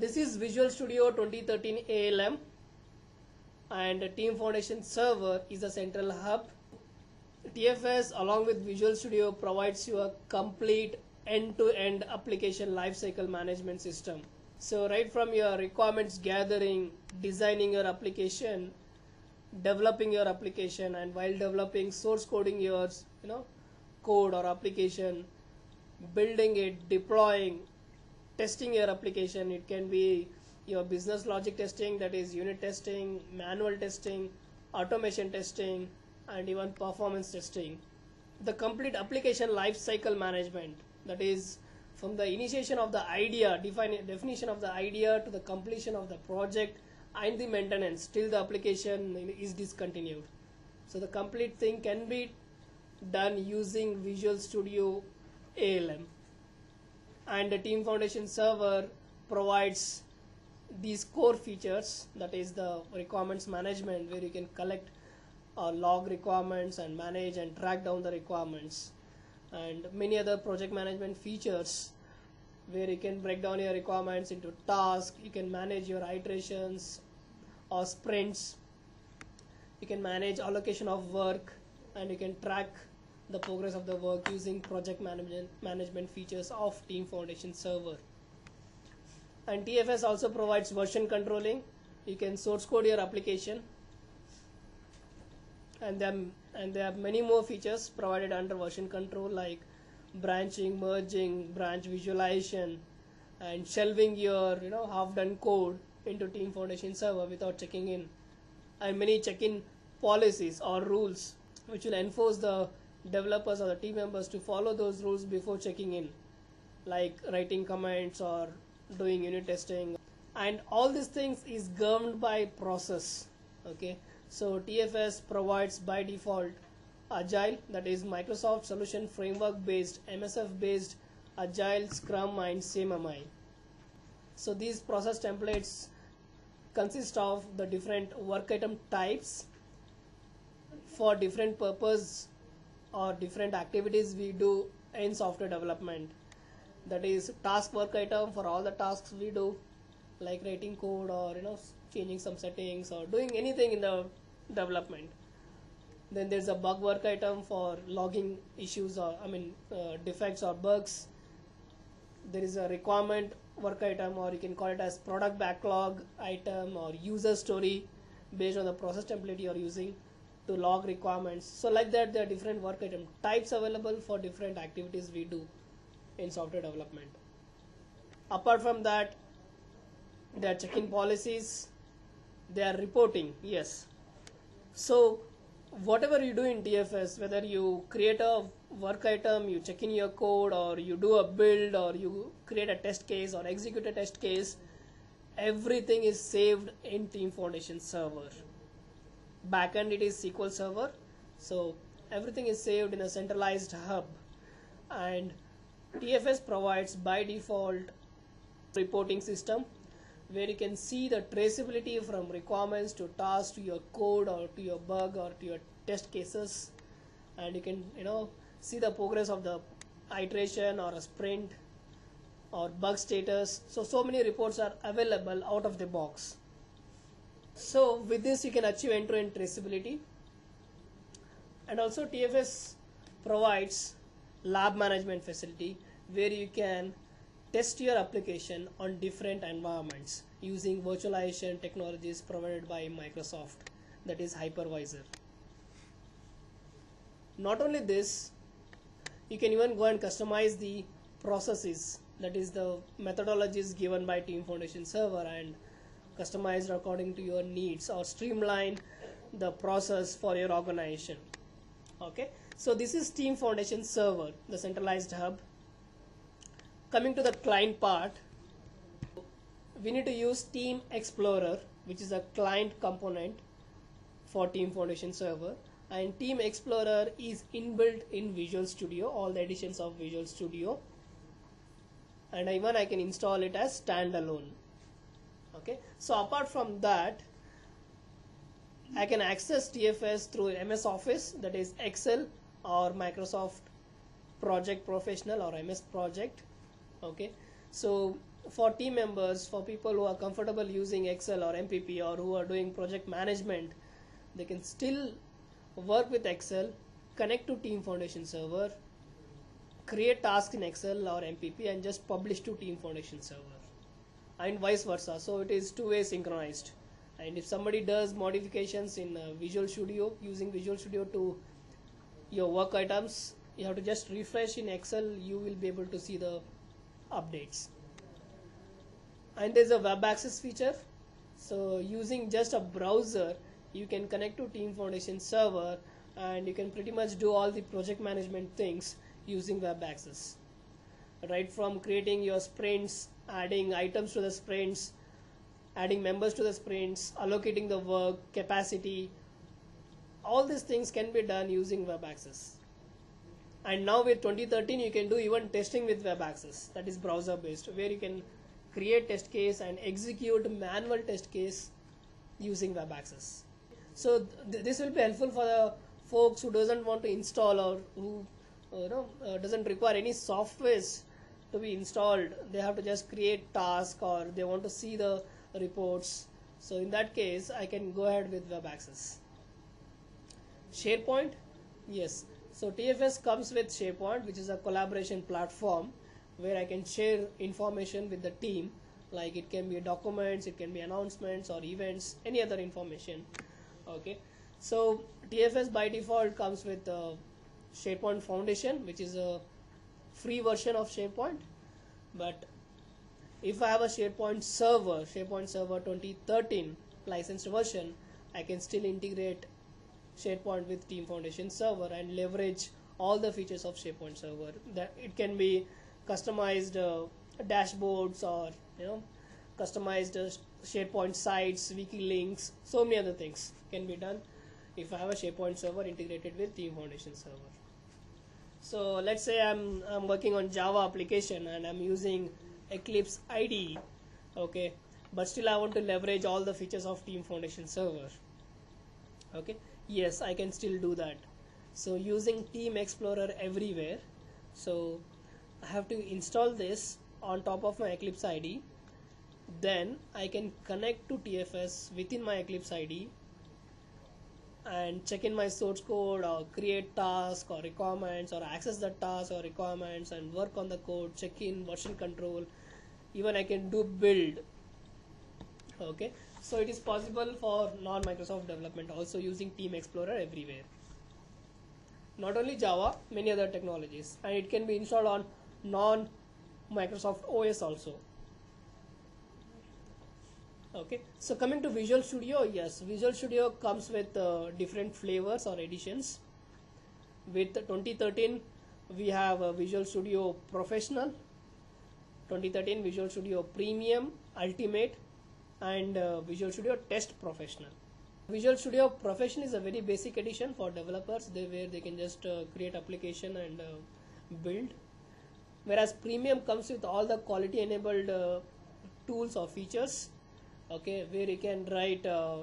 This is Visual Studio 2013 ALM and Team Foundation Server is the central hub. TFS along with Visual Studio provides you a complete end-to-end application lifecycle management system. So right from your requirements gathering, designing your application, developing your application and while developing source coding your you know code or application building it deploying testing your application. It can be your business logic testing that is unit testing manual testing automation testing and even performance testing. The complete application life cycle management that is from the initiation of the idea define definition of the idea to the completion of the project and the maintenance till the application is discontinued. So the complete thing can be done using visual studio alm and the team foundation server provides these core features that is the requirements management where you can collect uh, log requirements and manage and track down the requirements. And many other project management features where you can break down your requirements into tasks you can manage your iterations or sprints you can manage allocation of work and you can track the progress of the work using project management management features of team foundation server. And tfs also provides version controlling. You can source code your application. And then and there are many more features provided under version control like branching merging branch visualization and shelving your you know half done code into team foundation server without checking in. And many check-in policies or rules which will enforce the developers or the team members to follow those rules before checking in like writing comments or doing unit testing. And all these things is governed by process okay? So tfs provides by default agile that is microsoft solution framework based msf based agile scrum and CMMI so these process templates consist of the different work item types for different purpose or different activities we do in software development. That is task work item for all the tasks we do like writing code or you know changing some settings or doing anything in the development. Then there's a bug work item for logging issues or i mean uh, defects or bugs. There is a requirement work item or you can call it as product backlog item or user story based on the process template you are using to log requirements. So like that there are different work item types available for different activities we do in software development. Apart from that they are checking policies they are reporting yes. So whatever you do in tfs whether you create a work item you check in your code or you do a build or you create a test case or execute a test case everything is saved in team foundation server backend it is sql server. So everything is saved in a centralized hub. And tfs provides by default reporting system where you can see the traceability from requirements to tasks to your code or to your bug or to your test cases. And you can you know see the progress of the iteration or a sprint or bug status. So so many reports are available out of the box so with this you can achieve end-to-end traceability. And also tfs provides lab management facility where you can test your application on different environments using virtualization technologies provided by Microsoft that is hypervisor. Not only this you can even go and customize the processes that is the methodologies given by team foundation server and customized according to your needs or streamline the process for your organization. Okay? So this is team foundation server the centralized hub. Coming to the client part we need to use team explorer which is a client component for team foundation server. And team explorer is inbuilt in visual studio all the editions of visual studio. And even i can install it as standalone okay? So apart from that i can access tfs through ms office that is excel or microsoft project professional or ms project. Okay? So for team members, for people who are comfortable using Excel or MPP or who are doing project management, they can still work with Excel, connect to Team Foundation server, create tasks in Excel or MPP and just publish to Team Foundation server and vice versa. So it is two-way synchronized. And if somebody does modifications in uh, Visual Studio using Visual Studio to your work items, you have to just refresh in Excel. You will be able to see the updates. And there's a web access feature. So using just a browser, you can connect to Team Foundation server and you can pretty much do all the project management things using web access right from creating your sprints adding items to the sprints adding members to the sprints allocating the work capacity. All these things can be done using web access. And now with 2013 you can do even testing with web access. That is browser based where you can create test case and execute manual test case using web access. So th- this will be helpful for the folks who doesn't want to install or who uh, you know uh, doesn't require any softwares to be installed they have to just create task or they want to see the reports. So in that case i can go ahead with web access. Sharepoint? Yes. So tfs comes with sharepoint which is a collaboration platform where i can share information with the team. Like it can be documents it can be announcements or events any other information. Okay. So tfs by default comes with uh, sharepoint foundation which is a free version of SharePoint but if I have a SharePoint server SharePoint server 2013 licensed version I can still integrate SharePoint with Team Foundation server and leverage all the features of SharePoint server. That it can be customized uh, dashboards or you know customized uh, SharePoint sites wiki links so many other things can be done if I have a SharePoint server integrated with Team Foundation server so let's say I'm, I'm working on Java application and I'm using Eclipse IDE, okay, but still I want to leverage all the features of Team Foundation server. Okay, yes, I can still do that. So using Team Explorer everywhere, so I have to install this on top of my Eclipse IDE. Then I can connect to TFS within my Eclipse IDE and check in my source code or create task or requirements or access the task or requirements and work on the code check in version control. Even i can do build. Okay? So it is possible for non microsoft development also using team explorer everywhere. Not only java many other technologies. And it can be installed on non microsoft os also okay. So coming to visual studio yes visual studio comes with uh, different flavors or editions. With 2013 we have visual studio professional. 2013 visual studio premium ultimate and uh, visual studio test professional. Visual studio professional is a very basic edition for developers. They, where they can just uh, create application and uh, build. Whereas premium comes with all the quality enabled uh, tools or features okay where you can write uh,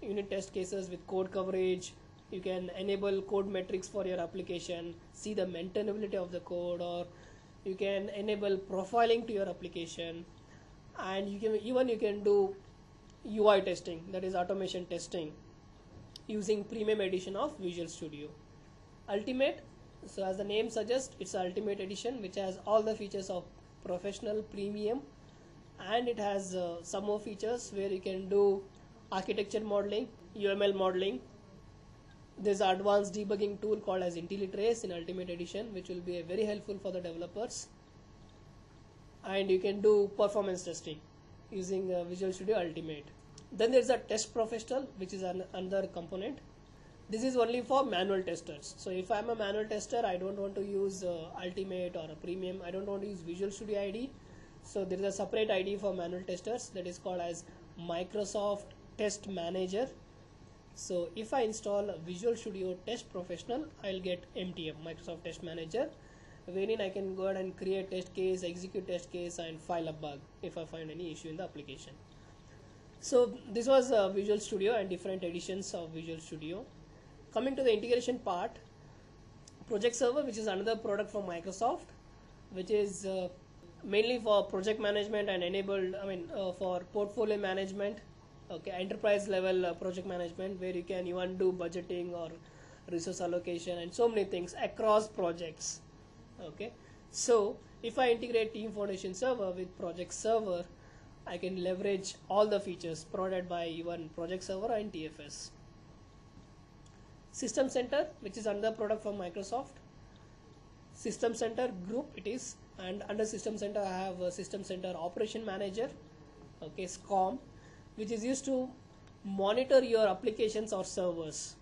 unit test cases with code coverage. You can enable code metrics for your application see the maintainability of the code or you can enable profiling to your application. And you can even you can do UI testing that is automation testing using premium edition of Visual Studio. Ultimate so as the name suggests it's ultimate edition which has all the features of professional premium and it has uh, some more features where you can do architecture modeling uml modeling. There's an advanced debugging tool called as IntelliTrace in ultimate edition which will be very helpful for the developers. And you can do performance testing using uh, visual studio ultimate. Then there's a test professional which is an, another component. This is only for manual testers. So if i'm a manual tester i don't want to use uh, ultimate or a premium. I don't want to use visual studio IDE so there is a separate IDE for manual testers that is called as microsoft test manager. So if i install visual studio test professional i'll get mtm microsoft test manager wherein i can go ahead and create test case execute test case and file a bug if i find any issue in the application. So this was uh, visual studio and different editions of visual studio. Coming to the integration part project server which is another product from microsoft which is uh, mainly for project management and enabled i mean uh, for portfolio management okay enterprise level uh, project management where you can even do budgeting or resource allocation and so many things across projects okay. So if i integrate team foundation server with project server i can leverage all the features provided by even project server and tfs system center which is another product from microsoft. System center group it is and under system center i have a system center operation manager okay scom which is used to monitor your applications or servers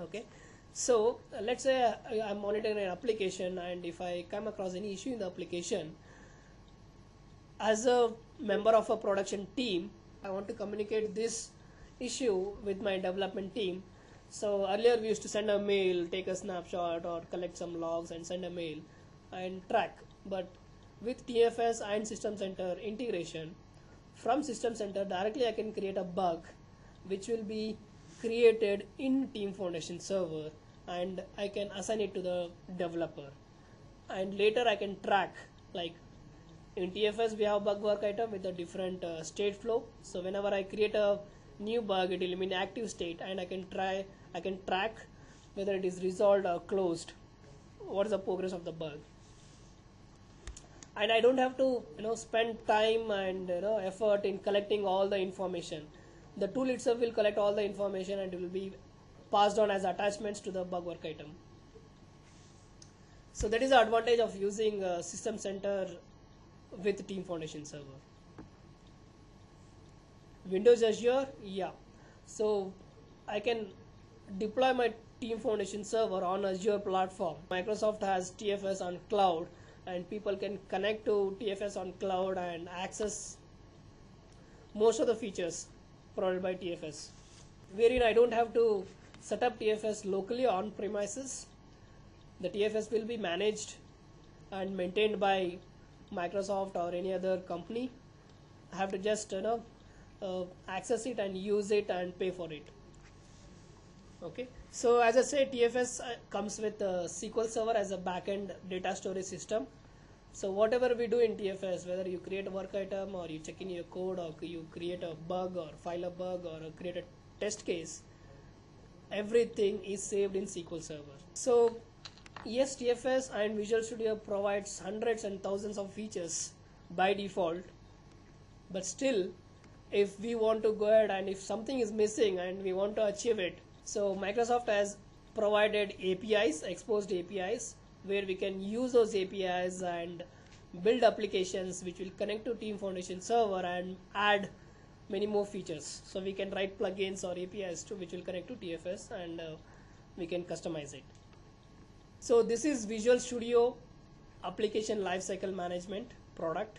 okay. So uh, let's say I, i'm monitoring an application and if i come across any issue in the application as a member of a production team i want to communicate this issue with my development team. So earlier we used to send a mail take a snapshot or collect some logs and send a mail and track. But with tfs and system center integration from system center directly i can create a bug which will be created in team foundation server and i can assign it to the developer. And later i can track like in tfs we have bug work item with a different uh, state flow. So whenever i create a new bug it will be in active state and i can try i can track whether it is resolved or closed. What is the progress of the bug and I don't have to you know spend time and you know effort in collecting all the information. The tool itself will collect all the information and it will be passed on as attachments to the bug work item. So that is the advantage of using uh, System Center with Team Foundation Server. Windows Azure, yeah. So I can deploy my Team Foundation Server on Azure platform. Microsoft has TFS on cloud and people can connect to TFS on cloud and access most of the features provided by TFS. Wherein I don't have to set up TFS locally on premises. The TFS will be managed and maintained by Microsoft or any other company. I have to just you know uh, access it and use it and pay for it. Okay. So as I said, TFS uh, comes with a SQL Server as a backend data storage system so whatever we do in TFS, whether you create a work item or you check in your code or you create a bug or file a bug or create a test case, everything is saved in SQL Server. So yes, TFS and Visual Studio provides hundreds and thousands of features by default, but still, if we want to go ahead and if something is missing and we want to achieve it, so Microsoft has provided APIs, exposed APIs where we can use those APIs and build applications which will connect to Team Foundation server and add many more features. So we can write plugins or APIs to which will connect to TFS and uh, we can customize it. So this is Visual Studio application lifecycle management product